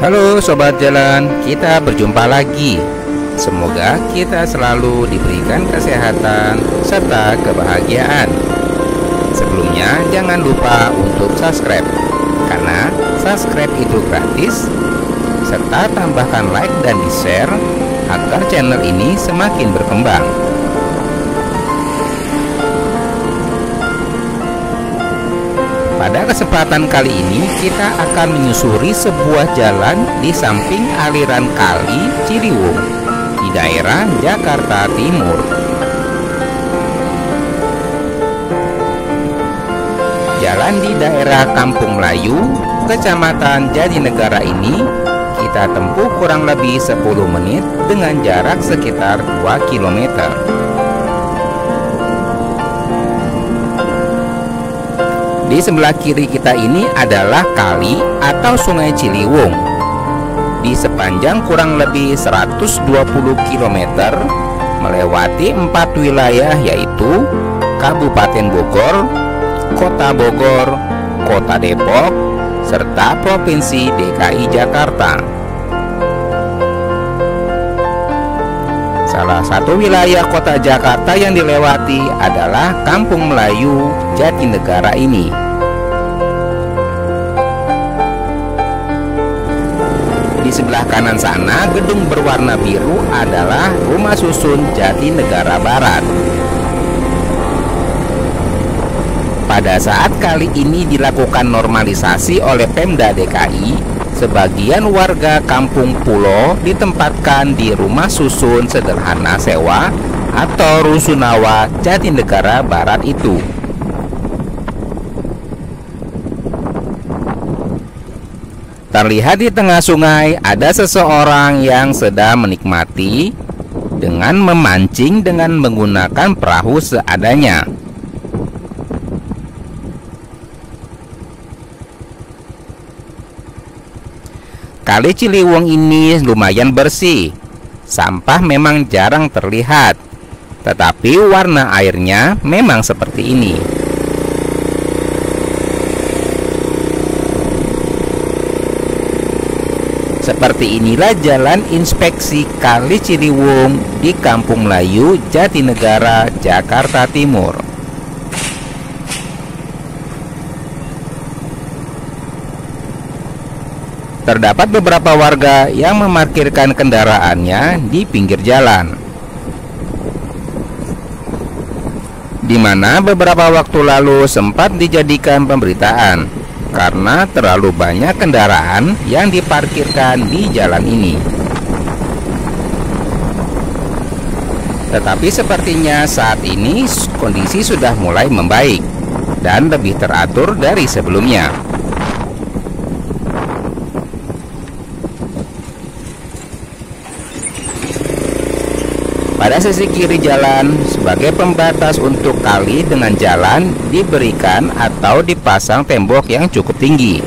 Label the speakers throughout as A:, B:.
A: Halo sobat jalan, kita berjumpa lagi. Semoga kita selalu diberikan kesehatan serta kebahagiaan. Sebelumnya jangan lupa untuk subscribe karena subscribe itu gratis serta tambahkan like dan di-share agar channel ini semakin berkembang. Pada kesempatan kali ini kita akan menyusuri sebuah jalan di samping aliran kali Ciliwung di daerah Jakarta Timur. Jalan di daerah Kampung Melayu, Kecamatan Jatinegara ini kita tempuh kurang lebih 10 menit dengan jarak sekitar 2 kilometer. Di sebelah kiri kita ini adalah kali atau sungai Ciliwung Di sepanjang kurang lebih 120 km Melewati empat wilayah yaitu Kabupaten Bogor, Kota Bogor, Kota Depok, serta Provinsi DKI Jakarta Salah satu wilayah kota Jakarta yang dilewati adalah Kampung Melayu Jatinegara ini. Di sebelah kanan sana, gedung berwarna biru adalah Rumah Susun Jatinegara Barat. Pada saat kali ini dilakukan normalisasi oleh Pemda DKI, Sebagian warga kampung pulau ditempatkan di rumah susun sederhana sewa atau rusunawa Jatinegara Barat itu. Terlihat di tengah sungai ada seseorang yang sedang menikmati dengan memancing dengan menggunakan perahu seadanya. Kali Ciliwung ini lumayan bersih. Sampah memang jarang terlihat, tetapi warna airnya memang seperti ini. Seperti inilah jalan inspeksi Kali Ciliwung di Kampung Melayu, Jatinegara, Jakarta Timur. Terdapat beberapa warga yang memarkirkan kendaraannya di pinggir jalan di mana beberapa waktu lalu sempat dijadikan pemberitaan karena terlalu banyak kendaraan yang diparkirkan di jalan ini. Tetapi sepertinya saat ini kondisi sudah mulai membaik dan lebih teratur dari sebelumnya. Pada sisi kiri jalan, sebagai pembatas untuk kali dengan jalan diberikan atau dipasang tembok yang cukup tinggi.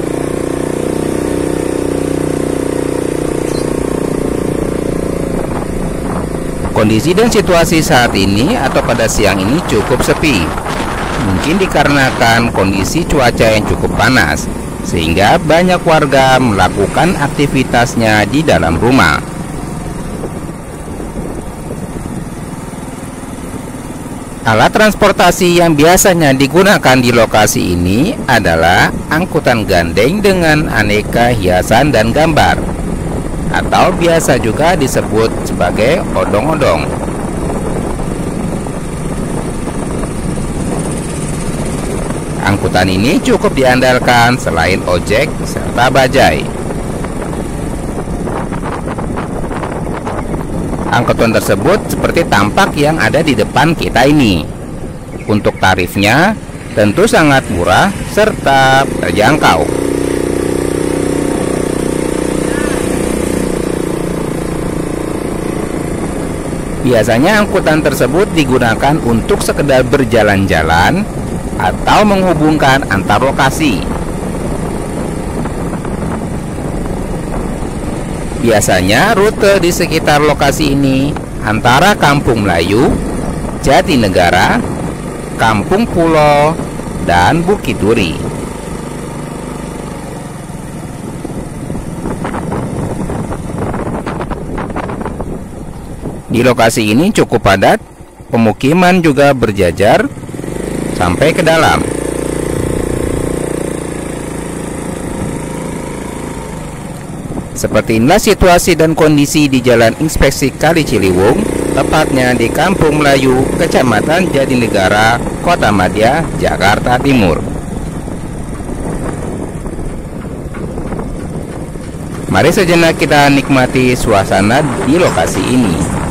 A: Kondisi dan situasi saat ini atau pada siang ini cukup sepi. Mungkin dikarenakan kondisi cuaca yang cukup panas, sehingga banyak warga melakukan aktivitasnya di dalam rumah. Alat transportasi yang biasanya digunakan di lokasi ini adalah angkutan gandeng dengan aneka hiasan dan gambar atau biasa juga disebut sebagai odong-odong. Angkutan ini cukup diandalkan selain ojek serta bajai. Angkutan tersebut seperti tampak yang ada di depan kita ini. Untuk tarifnya tentu sangat murah serta terjangkau. Biasanya angkutan tersebut digunakan untuk sekedar berjalan-jalan atau menghubungkan antar lokasi. Biasanya rute di sekitar lokasi ini antara Kampung Melayu, Jatinegara, Kampung Pulau, dan Bukit Duri. Di lokasi ini cukup padat, pemukiman juga berjajar sampai ke dalam. Seperti inilah situasi dan kondisi di Jalan Inspeksi Kali Ciliwung, tepatnya di Kampung Melayu, Kecamatan Jatinegara, Kota Madya, Jakarta Timur. Mari sejenak kita nikmati suasana di lokasi ini.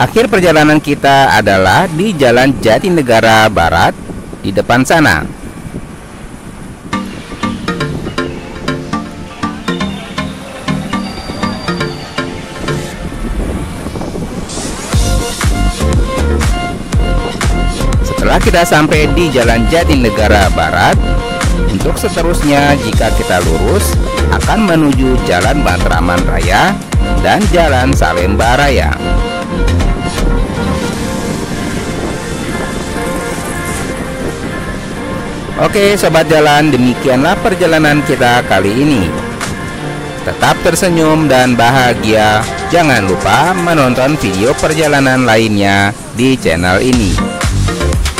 A: Akhir perjalanan kita adalah di Jalan Jatinegara Barat di depan sana. Setelah kita sampai di Jalan Jatinegara Barat, untuk seterusnya jika kita lurus akan menuju Jalan Bantraman Raya dan Jalan Salemba Raya. Oke sobat jalan demikianlah perjalanan kita kali ini. Tetap tersenyum dan bahagia. Jangan lupa menonton video perjalanan lainnya di channel ini.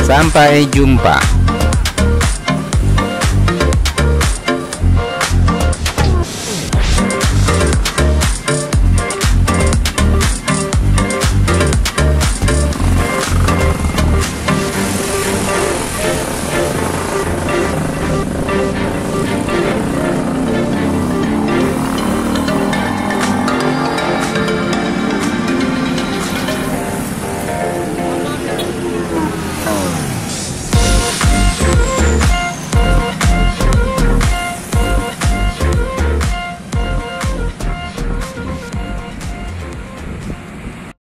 A: Sampai jumpa